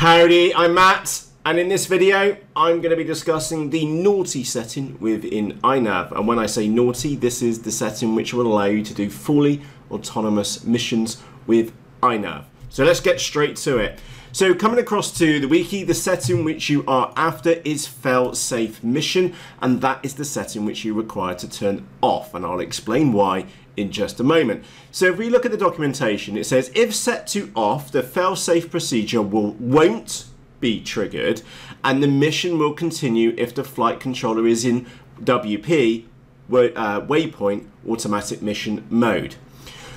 Howdy, I'm Matt, and in this video, I'm going to be discussing the naughty setting within iNav. And when I say naughty, this is the setting which will allow you to do fully autonomous missions with iNav. So let's get straight to it. So coming across to the wiki, the setting which you are after is fail-safe mission, and that is the setting which you require to turn off, and I'll explain why in just a moment. So if we look at the documentation, it says if set to off, the fail-safe procedure will won't be triggered, and the mission will continue if the flight controller is in WP uh, waypoint automatic mission mode.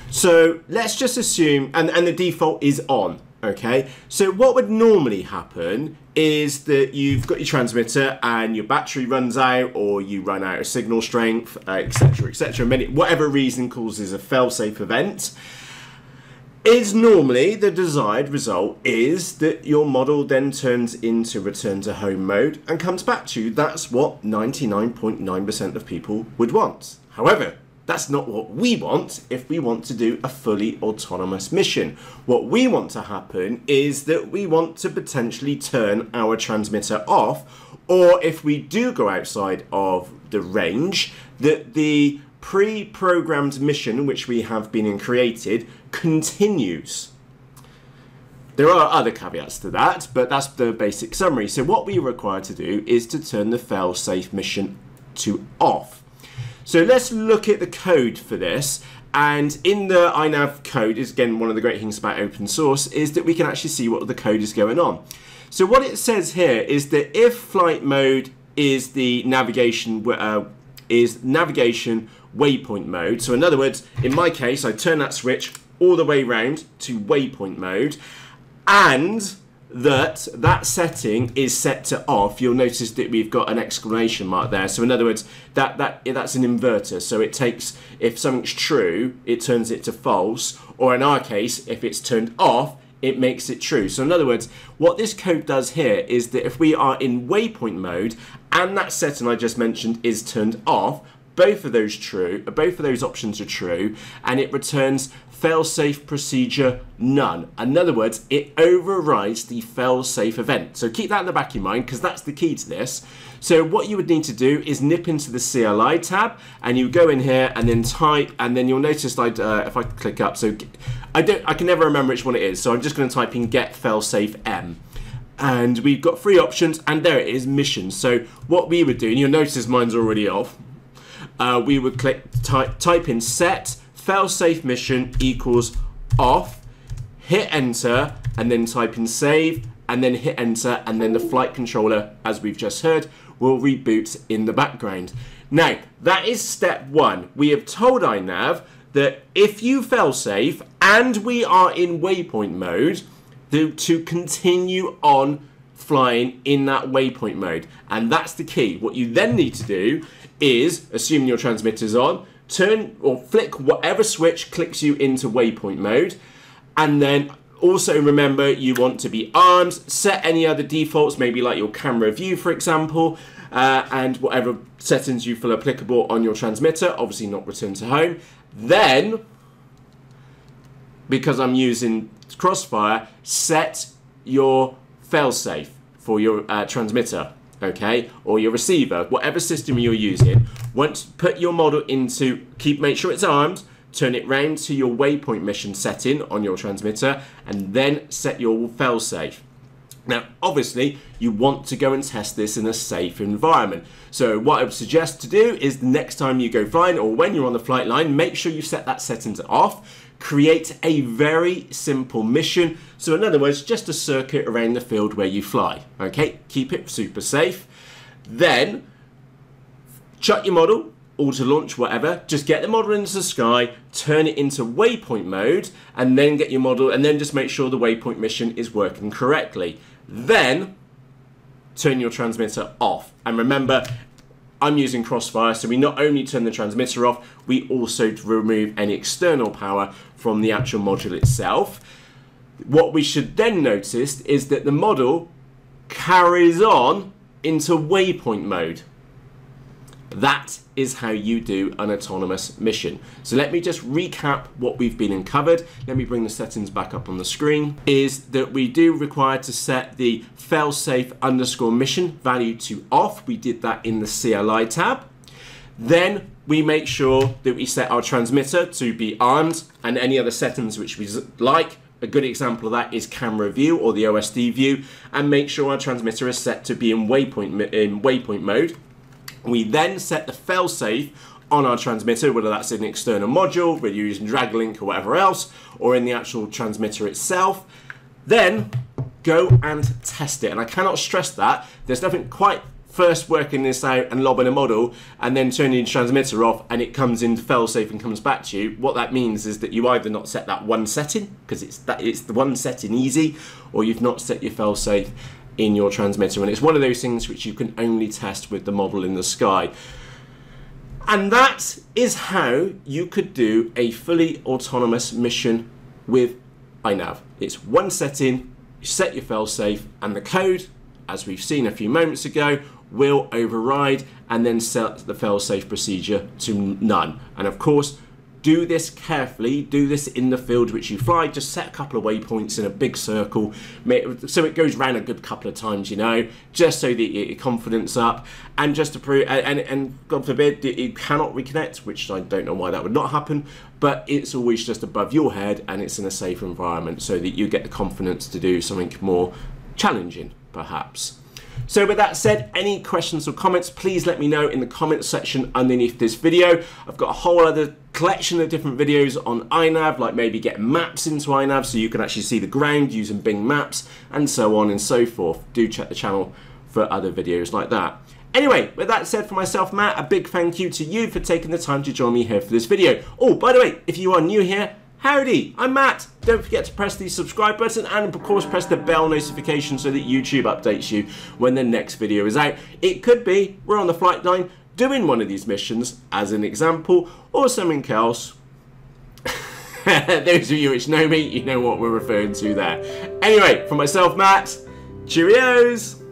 So let's just assume, and, and the default is on. Okay, so what would normally happen is that you've got your transmitter and your battery runs out or you run out of signal strength, uh, etc., etc. Whatever reason causes a fail-safe event is normally the desired result is that your model then turns into return to home mode and comes back to you. That's what 99.9% of people would want. However, that's not what we want if we want to do a fully autonomous mission. What we want to happen is that we want to potentially turn our transmitter off, or if we do go outside of the range, that the pre-programmed mission which we have been created continues. There are other caveats to that, but that's the basic summary. So what we require to do is to turn the fail-safe mission to off. So let's look at the code for this. And in the iNav code, is again one of the great things about open source, is that we can actually see what the code is going on. So what it says here is that if flight mode is the navigation uh, is navigation waypoint mode. So in other words, in my case, I turn that switch all the way around to waypoint mode, and that that setting is set to off, you'll notice that we've got an exclamation mark there. So in other words, that, that that's an inverter. So it takes, if something's true, it turns it to false. Or in our case, if it's turned off, it makes it true. So in other words, what this code does here is that if we are in waypoint mode and that setting I just mentioned is turned off, both of those true, both of those options are true, and it returns fail-safe procedure none. In other words, it overrides the fail-safe event. So keep that in the back of your mind because that's the key to this. So what you would need to do is nip into the CLI tab and you go in here and then type and then you'll notice that uh, if I click up, so I don't, I can never remember which one it is. So I'm just going to type in get fail-safe M and we've got three options and there it is mission so what we would do and you'll notice mine's already off uh, we would click type, type in set failsafe mission equals off, hit enter, and then type in save, and then hit enter, and then the flight controller, as we've just heard, will reboot in the background. Now, that is step one. We have told iNav that if you failsafe and we are in waypoint mode, to continue on flying in that waypoint mode. And that's the key. What you then need to do is, assuming your transmitter's on, turn or flick whatever switch clicks you into waypoint mode and then also remember you want to be armed set any other defaults maybe like your camera view for example uh, and whatever settings you feel applicable on your transmitter obviously not return to home then because I'm using crossfire set your failsafe for your uh, transmitter okay, or your receiver, whatever system you're using, once put your model into, keep make sure it's armed, turn it round to your waypoint mission setting on your transmitter, and then set your failsafe. Now, obviously, you want to go and test this in a safe environment. So what I would suggest to do is the next time you go flying or when you're on the flight line, make sure you set that setting off create a very simple mission. So in other words, just a circuit around the field where you fly. Okay, keep it super safe. Then, chuck your model, auto launch, whatever. Just get the model into the sky, turn it into waypoint mode, and then get your model, and then just make sure the waypoint mission is working correctly. Then, turn your transmitter off. And remember, I'm using Crossfire, so we not only turn the transmitter off, we also remove any external power from the actual module itself. What we should then notice is that the model carries on into waypoint mode. That is how you do an autonomous mission. So let me just recap what we've been uncovered. Let me bring the settings back up on the screen. Is that we do require to set the failsafe underscore mission value to off. We did that in the CLI tab. Then we make sure that we set our transmitter to be armed and any other settings which we like. A good example of that is camera view or the OSD view and make sure our transmitter is set to be in waypoint, in waypoint mode. We then set the failsafe on our transmitter, whether that's in an external module, whether you're using DragonLink or whatever else, or in the actual transmitter itself. Then go and test it. And I cannot stress that. There's nothing quite first working this out and lobbing a model and then turning the transmitter off and it comes in failsafe and comes back to you, what that means is that you either not set that one setting because it's that it's the one setting easy, or you've not set your failsafe in your transmitter. And it's one of those things which you can only test with the model in the sky. And that is how you could do a fully autonomous mission with iNav. It's one setting, you set your failsafe, and the code, as we've seen a few moments ago, will override and then set the failsafe procedure to none. And of course, do this carefully, do this in the field which you fly, just set a couple of waypoints in a big circle, so it goes around a good couple of times, you know, just so that you get your confidence up, and just to prove, and, and God forbid, you cannot reconnect, which I don't know why that would not happen, but it's always just above your head and it's in a safe environment so that you get the confidence to do something more challenging, perhaps. So with that said, any questions or comments, please let me know in the comments section underneath this video. I've got a whole other collection of different videos on iNav, like maybe get maps into iNav so you can actually see the ground using Bing Maps, and so on and so forth. Do check the channel for other videos like that. Anyway, with that said, for myself, Matt, a big thank you to you for taking the time to join me here for this video. Oh, by the way, if you are new here, Howdy, I'm Matt. Don't forget to press the subscribe button and of course press the bell notification so that YouTube updates you when the next video is out. It could be we're on the flight line doing one of these missions as an example or something else. Those of you which know me, you know what we're referring to there. Anyway, for myself, Matt, cheerios!